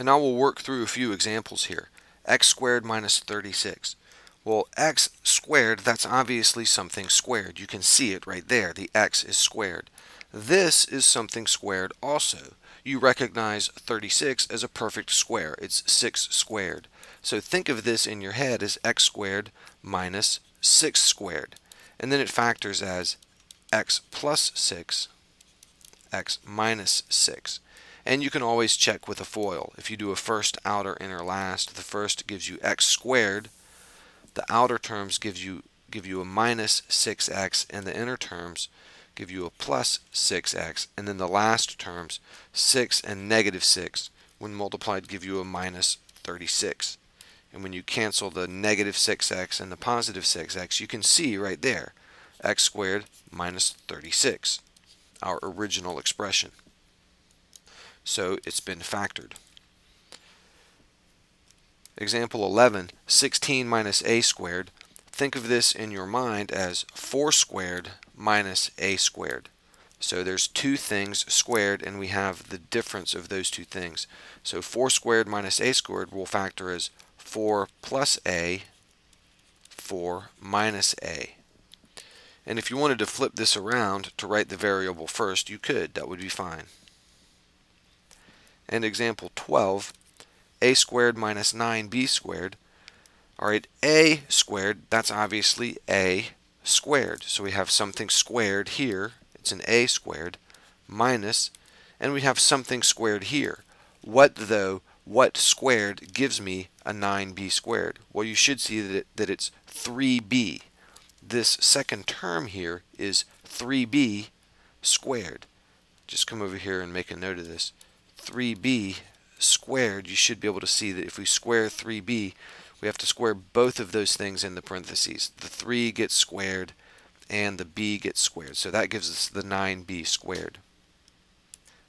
And now we'll work through a few examples here. x squared minus 36. Well, x squared, that's obviously something squared. You can see it right there. The x is squared. This is something squared also. You recognize 36 as a perfect square. It's 6 squared. So think of this in your head as x squared minus 6 squared. And then it factors as x plus 6, x minus 6. And you can always check with a FOIL. If you do a first, outer, inner, last, the first gives you x squared, the outer terms gives you give you a minus 6x, and the inner terms give you a plus 6x, and then the last terms, 6 and negative 6, when multiplied give you a minus 36. And when you cancel the negative 6x and the positive 6x, you can see right there, x squared minus 36, our original expression. So it's been factored. Example 11, 16 minus a squared. Think of this in your mind as 4 squared minus a squared. So there's two things squared and we have the difference of those two things. So 4 squared minus a squared will factor as 4 plus a, 4 minus a. And if you wanted to flip this around to write the variable first, you could. That would be fine. And example 12, a squared minus 9b squared. Alright, a squared, that's obviously a squared. So we have something squared here. It's an a squared minus, and we have something squared here. What, though, what squared gives me a 9b squared? Well, you should see that, it, that it's 3b. This second term here is 3b squared. Just come over here and make a note of this. 3b squared, you should be able to see that if we square 3b, we have to square both of those things in the parentheses. The 3 gets squared and the b gets squared. So that gives us the 9b squared.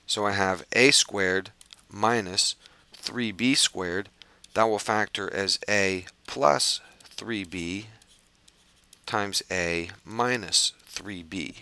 So I have a squared minus 3b squared. That will factor as a plus 3b times a minus 3b.